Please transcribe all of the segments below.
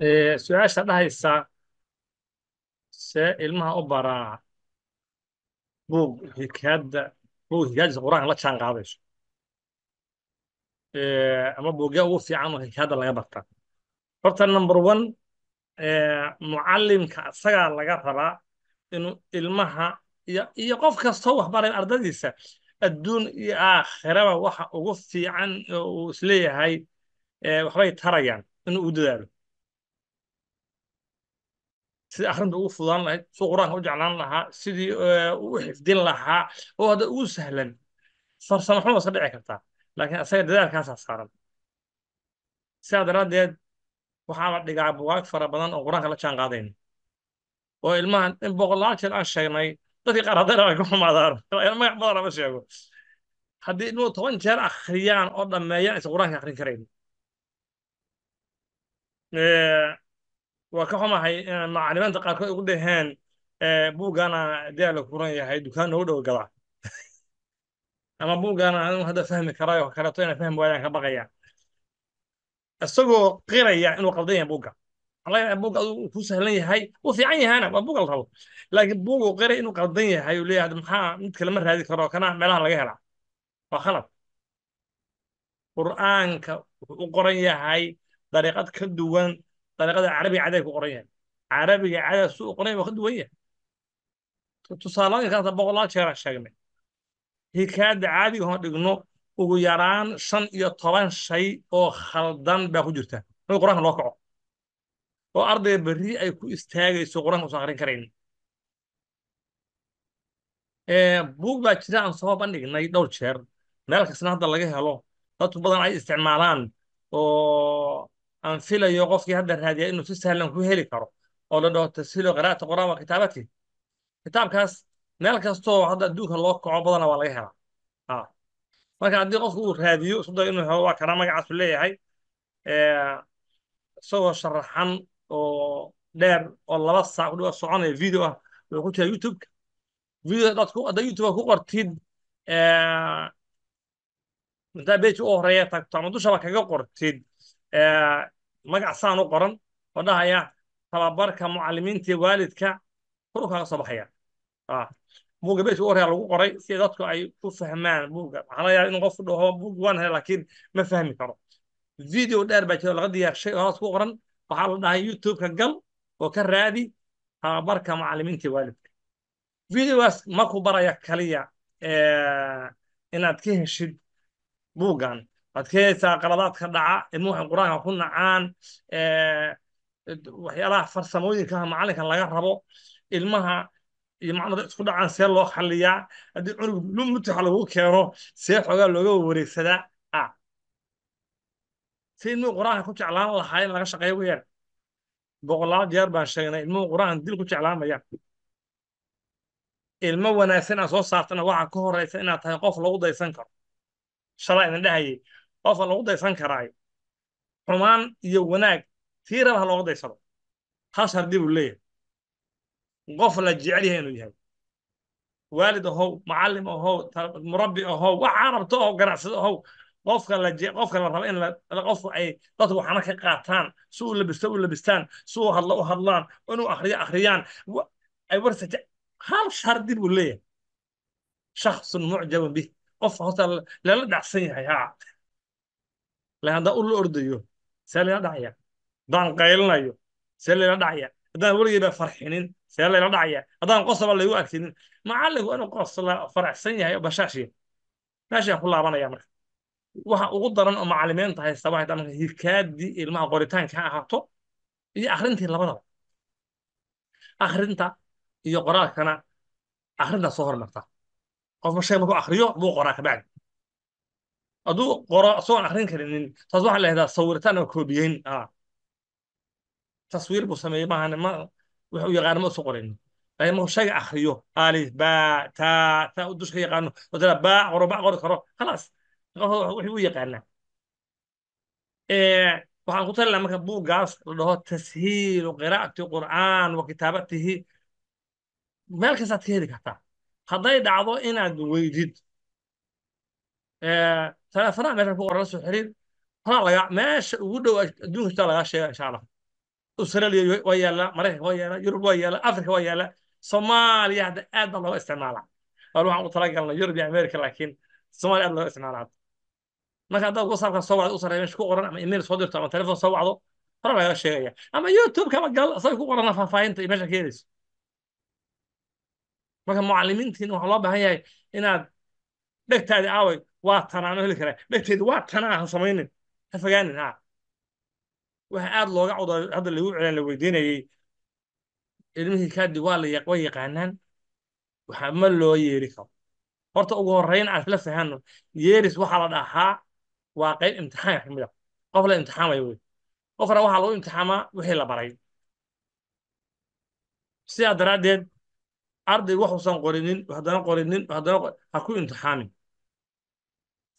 Su'aasha dhahaysa see ilmaha u baraa buug hikaada buug hikaadiisa qur'aanka la jaan qaadayso. Ama buugya ugu fiican oo hikaada laga barta. Horta number one mucallimka isagaa laga rabaa inuu ilmaha iyo qof kastoo wax baray ardadiisa adduun iyo aakhiraba waxa ugu fiican oo uu is leeyahay ee, waxbay tarayaan inuu u dadaalo sidii akhrinta ugu fududaan lahayd siduu qur'aanka u jeclaan lahaa sidii uu u xifdin lahaa oo hadda ugu sahlan. Farsamo xumo iska dhici kartaa laakiin asaga dadaalkaasaa saaran. Sidaa daraaddeed waxaa la dhigaa bugaag fara badan oo qur'aanka la jaan qaadayn. Oo ilmahan in boqolaal jeer aan sheegnay dadkii qaar ay ku xumaadaan. Magac badan lama sheego. Haddii ilmuhu toban jeer akhriyaan oo dhammeeyaan aysan qur'aanka akhrin karayn Ee, waa ka xumahay in macallimiinta qaarkood ugu dhaheen ee, buuggaana dee la kuran yahay dukaan noogu dhow gada ama buuggaana anigu hadda fahmi karayo kaleeto inay fahmi waayaan ka baqaya. Isagoo qiraya inuu qaldan yahay buugga. Waxaa laga yaabaa buugga uu ku sahlan yahay uu fiican yahana waa buug la rabo. Laakiin buuguu qiray inuu qaldan yahay uu leeyahay maxaa mid kale ma raadi karo kana meelaha laga helaa waa khalad. Qur'aanka wuxuu u qoran yahay dariiqad ka duwan dariiqada carabiga caday ku qoran carabiga cadaa su u qoran yahay waa ka duwan yahay tusaalooyinkaasa boqolaal jeeraan sheegnay hikaada caadiga hoo dhigno ugu yaraan shan iyo toban shay oo khaldan baa ku jirta in qur'aanka loo kaco oo ardayga berri ay ku istaagayso qur'aanka usan akhrin karayn Ee, buug baa jira aan soo bandhignay dhowr jeer meel kastana hadda laga helo dadku badan ay isticmaalaan oo aan filayo qofkii hadda raadiya inuu si sahlan ku heli karo oo la dhaho tashiilo qiraa'ati qur'aan wa kitaabati kitaabkaas meel kastoo hadda adduunka loo kaco badana waa laga helaa. Ah. marka haddii qofku uu raadiyo isku dayo inuu helo waa magacaasu leeyahay Ee, isagoo sharaxan oo dheer oo laba saac ku soconaya video ah wuxuu ku jira youtube video haddaad ku hadda youtube ku qortid ee, intaa beej u horreeya tagto ama dushaba kaga qortid ee, magac saan u qoran oo dhahaya tababarka mucallimiinta iyo waalidka kor u kaga soo baxaya. Ah. buugga beej u horreeya lagu qoray si dadku ay u fahmaan buugga. Waxaa laga yaabaa in qofku dhaho buug waan helay laakiin ma fahmi karo. Video dheer baa jira laga diyaarshay oo hoos ku qoran. Waxaa la dhahay youtube-ka gal oo ka raadi tababarka mucallimiinta iyo waalidka. Videogaas ma ku baraya kaliya ee, inaad ka heshid buuggan waad qaladaadka dhaca ilmuhu waxay qur'aanka ku nacaan ee, waxyaalaha farsamooyinka macallinka laga rabo ilmaha iyo macnada isku dhacaan see loo xalliyaa haddii cunug mutaxa lagu keeno see xoogaa looga wareegsadaa. Ah si ilmuhu qur'aanka ku jeclaan lahaa in laga shaqeeyo weyaan boqolaal jeer baan sheegnay ilmuhu qur'aanka dil ku jeclaanmayaan ilmo wanaagsan aad soo saartana waxaa ka horeysa inaad tahay qof lagu daysan karo. Shalay idin dhahayay qofka lagu daysan karaayo xumaan iyo wanaag tii raba ha looga daysado. Hal shardi buu leeyahay. Qof la jecel yahay inuu yahay. Waalid ahow macallim ahow murabbi ahow waxaa rabto oo ganacsado ahow qofka la qofka la rabo in qofku ay dadku waxna ka qaataan si uu labisto u labistaan si uu hadlo u hadlaan inuu akhriyo akhriyaan. Ay warsa je- hal shardi buu leeyahay. Shakhsun mucjabun bih. Qof horta lala dhacsan yahay haa la haddaan u la ordayo see layla dhacaya. Haddaan qaylinayo see layla dhacaya. Haddaan weligeyba farxinin see layla dhacaya. Haddaan qosaba laygu arkinin macallinku inuu qosla faraxsan yahay oo bashaashiya meeshaan ku laabanaya marka. Waxa ugu daran oo macallimiinta haysta waxay tahay marka hikaadii ilmaha qoritaanka ha ahaato iyo akhrintii labadaba. Akhrinta iyo qoraalkana akhrinta soo hormarta. Qofka shay markuu akhriyo buu qoraa kabacdi hadduu qoro isagoon akhrin karinin taas waxaa la yidhahdaa sawiritaan oo koobiyeyn ah. Taswiir buu sameeyey maahan ma wuxuu yaqaano ma usu qorin laakiin markuu shayga akhriyo. Alif baa taa taa u dusha ka yaqaano oo baa qoro baa qori karo khalaas wixii u yaqaanaa. Waxaan ku talina marka buuggaas la dhaho tashiilu qiraa'ati qur'aan wa kitaabatihi. Meel kastaad ka heli kartaa. Hadday dhacdo inaad weydid ee telefonaha meesha ku qoran xiriir. Horaa laga meesha ugu dhow adduunka kasta lagaa sheega insha allah australia waa yaallaa maraykanka waa yaallaa yurub waa yaallaa afrika waa yaallaa soomaaliya hadda aad baa looga isticmaalaa. War waxaan u talagalnay yurub iyo amerika laakiin soomaaliya aad looga isticmaalaa. Marka haddaad whatsappka soo wacdo u meesha ku qoran ama email soo dirto ama telefon soo wacdo hore lagaga sheegaya. Ama youtube-ka ama gal asagay ku qorana faahfaahinta iyo meesha ka helayso marka mucalimiintiin waxaa loo baahan yahay inaad dhegtaadi aaway waa ma heli karaa dhegteedi waa tanaa ha samaynin ha fogaanin ha. Waxa aad looga cawdo hadda lagu celin la weydiinayey ilmihii kaadi waa la way yaqaanaan. Waxa ma loo yeeri karo. Horta ugu horreyn aan isla fahanno yeeris waxaa la dhahaa waa qayb imtixaan ka mid qof la imtixaamayo wey. Qofna waxaa lagu imtixaamaa wixii la baray. Sidaa daraaddeed arday waxuusan qorinin haddana qorinin haddana ha ku imtixaamin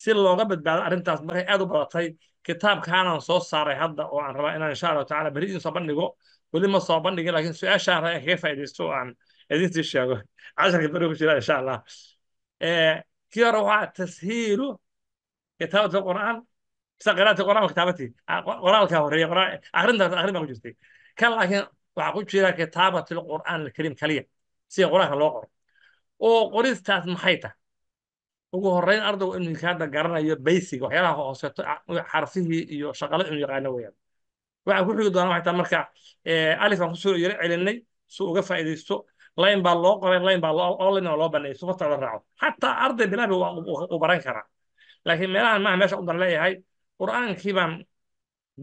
si looga badbaado arrintaas markay aad u badatay kitaabkaanaan soo saaray hadda oo aan rabaa inaan insha allahu tacaala beri idin soo bandhigo weli ma soo bandhigin laakiin su'aashaan in kaga faa'iidaysto oo aan idintii sheego. Casharka beri ku jira insha allah kii hore waxaa tashiilu kitaabati qur'aan. Mise qiraati qur'aan kitaabati? Qoraalka horreeya akhrintaas akhrin baa ku jirtay. Kan laakiin waxaa ku jira kitaabati qur'aan alkariim kaliya sida qur'aanka loo qoro. Oo qoristaas maxay tahay ugu horreyn ardaygu inuu hikaada garanayo basic waxyaalaha hooseeto xarfihii iyo shaqalo inuu yaqaano weeyaan. Waxaa ku xigi doona waxay tahay marka alif aan ku soo yaro celinay si uga faa'iidaysto layn baa loo qoray layn baa layn loo baneeyay sufarta la raaco. Xataa arday bilaabi uu baran karaa. Laakiin meelahan maaha meesha u dan leeyahay qur'aankii baan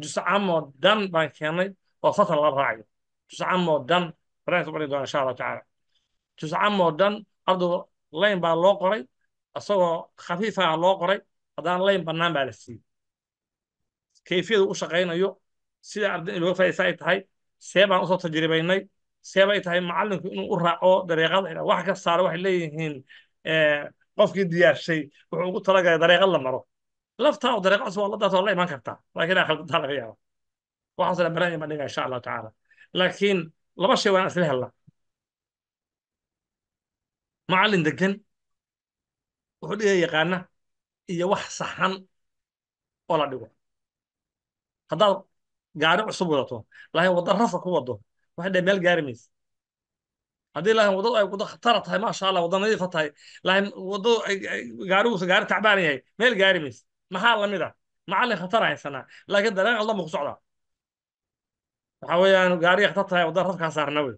juscamoo dan baan keenay oo fatal la raacayo. Juscamoo dan barnaamij u bari doona insha allahu tacaala. Juscamoo dan ardaygu layn baa loo qoray isagoo khafiifa loo qoray haddana layn bannaan baa la siiyey. Kayfiyadu u shaqaynayo sida arday looga faa'iidaysa ay tahay see baan u soo tajribaynay see bay tahay macallinku inuu u raaco dariiqada wax ka saara waxay leeyihiin qofkii diyaarshay wuxuu ugu talagalay dariiqad la maro. Laftaa dariiqa cusub waa daas waa la iman kartaa laakiin aa laga yaaba waxaasoo dhan barnaamij baan dhigaa insha allahu tacaala. Laakiin laba shay waan isla helnaa. Macallin degan wuxuu dhiga yaqaana iyo wax saxan oo la dhigo. Haddaad gaari cusub wadato laakiin wadda rafa ku wado waxay dhahay meel gaari maysa. Haddii laakiin waddadu ay waddo khatara tahay maasha allah wadda nadiifa tahay laakiin waddadu gaariguusa gaari tacbaan yahay meel gaari maysa. Maxaa la mid ah? Macallin khatara haysanaa laakiin dareen buu ku socdaa. Waxa weeyaan gaariga khatar tahay wadda rafkaa saarna wey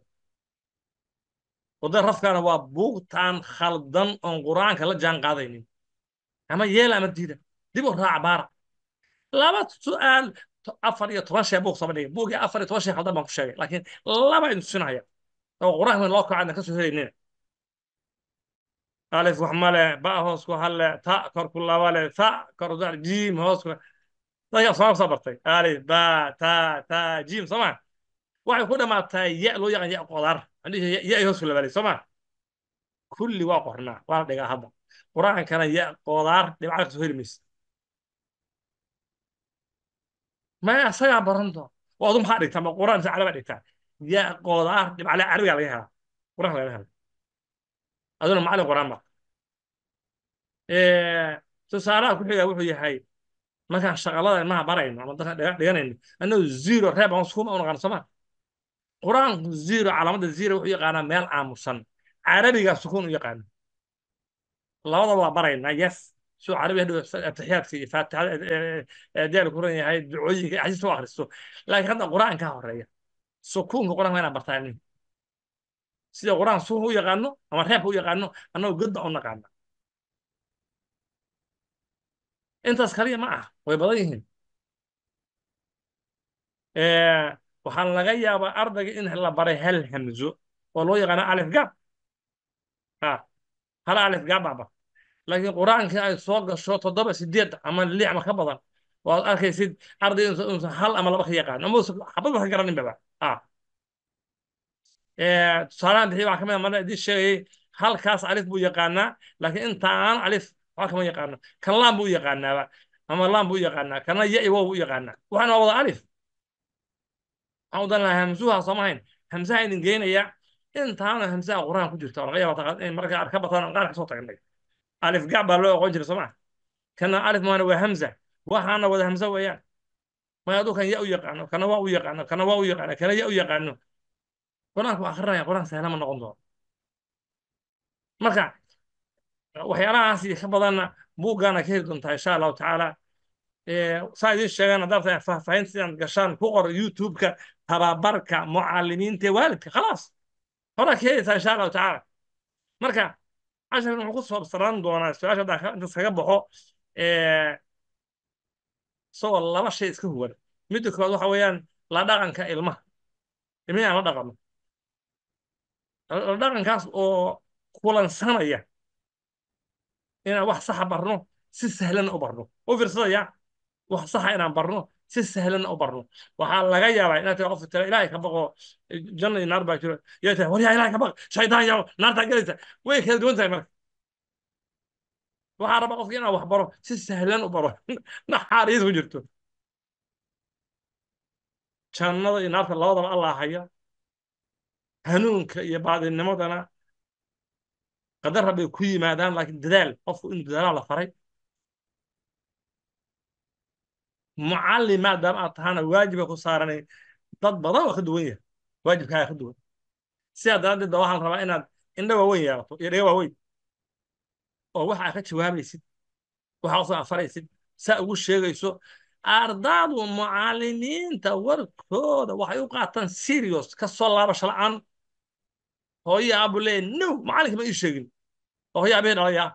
wadda rafkaana waa buugtaan khaldan oon qur'aanka la jaan qaadaynin ama yeela ama diida. Dib u raaca baara laba su'aal afar iyo toban shee buug bandhigay buugii afar iyo toban shee khaldan baan ku sheegay. Laakiin laba idin tusinaya oo qur'aanka loo kaco ka soo helaynina alif wax male ba hoos ku halle ta kor ku labale ta kor jiim hoos ku dadka soo bartay? Alif ba ta ta jiim soo waxay ku dhamaataa ya loo yaqaan ya qodaar ya hoos ku labalay soo ma? Kulli waa qornaa waa la dhigaa hadda. Qur'aankana ya qodaar dhibca ka soo heli maysa. Maya asagaa baran doon? Oo adu maxaa dhigtaa? Ma quraan mise caraba dhigtaa? Ya qodaar dhibcale carabiga laga helaa. Quraanka laga hela aduna macallin quraan ba tusaalaha ku xiga wuxuu yahay markaan shaqalada ilmaha barayno ama dadka dhiganayno annagu zero reeb aan sukuma u naqaan sooma qur'aanku zero calaamadda zero wuxuu yaqaanaa meel aamusan. Carabiga sukuun u yaqaano labadaba waa baraynaa yes. Suu carabi hadhow atixiyaadka iyo faatixada deer ku yahay ducooyinka axaadiista u akhristo laakiin hadda qur'aankaa horreeya sukuunka qur'aanka inaan bartaa nin sida qur'aan sukuun u yaqaano ama reebka u yaqaano annagoo godba u naqaana intaas kaliya ma ah way badan yihiin waxaa laga yaabaa ardayga in la baray hal hamzo oo loo yaqaano alif gaab. Hal alif gaab baa bar laakiin qur'aankii ay soo gasho toddoba sideed ama lix ama ka badan waad arkaysid arday inuusan hal ama laba ka yaqaan ama xabad wax ka garanin baba tusaalahan bixi waxaa ka mid a marna idiin sheegayay halkaas alif buu yaqaanaa laakiin intaan alif waxba kama yaqaano. Kan laan buu yaqaanaaba ama laan buu yaqaanaa. Kana ya iwow buu yaqaanaa. Waxaana waa wada alif waxaan u dan lahaa hamsuha soomahayn hamsaha idin geynaya intaana hamsaha qur'aan ku jirta laga yaaba marka arka bataan qaar ka soo tagnay alif gac baa loo aqoon jiray soo maa kana alif maana waa hamza waxaana wada hamza weeyaan maya aduu kan yaa u yaqaano kana waa u yaqaano kana waa u yaqaano kana yaa u yaqaano qur'aanku waa akhrinaya qur'aan sahlan ma noqon doono marka waxyaalahaas iyo ka badanna buuggaana ka heli doontaa insha allahu tacaala saa idiin sheegaan haddaad tahay faahfaahinta sidaan gashaan ku qor youtube-ka tababarka mucalimiinta waalidka khalaas. Horaa ka helaysaa insha allahu tacaala. Marka casharkan wuxuu ku soobsanaan doonaa su'aasha haddaan intaas kaga baxo isagoo laba shay iska huwan midda koowaad waxa weeyaan la dhaqanka ilmaha. Ilmihi aan la dhaqano la dhaqankaas oo kulansanaya inaan wax saxa barno si sahlan u barno. U fiirsadaya wax saxa inaan barno si sahlan u barno waxaa laga yaabaa inaad tira qofka tira ilaahay ka baqo janna iyo naar baa jiro. Yaa tira waryaa ilaahay ka baq shaydaan yaa naartaa gelaysa. Way kala duwan tahay marka. Waxaa raba qofka inaan wax baro si sahlan u baro naxaariis ku jirto. Jannada iyo naarta labadaba allah haya. Hanuunka iyo baadinimadana qadar rabbay ku yimaadaan laakiin dadaal qofku inuu dadaalaa la faray mucallim maadaama aad tahana waajiba ku saaranay dad badan oo ka duwan yahay waajibkaaga ka duwan sidaa daraaddeed ba rabaa inaad indho waaweyn yeelato iyo dhega waaweyn oo waxa aad ka jawaabaysid waxa u soo afaraysid saa ugu sheegayso ardadu mucallimiinta warkooda waxay u qaataan serious ka soo laabasho la'aan hooyo aabu leeyahay no macallinka ma ii sheegin oo hooyo aabahee dhalaya